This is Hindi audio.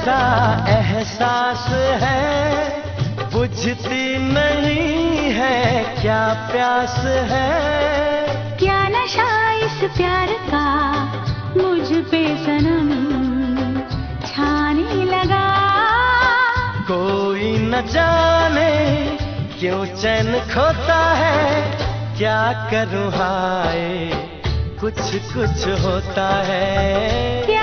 कैसा एहसास है बुझती नहीं है क्या प्यास है? क्या नशा इस प्यार का मुझ पे सनम छाने लगा? कोई न जाने क्यों चैन खोता है क्या करूँ हाय कुछ कुछ होता है।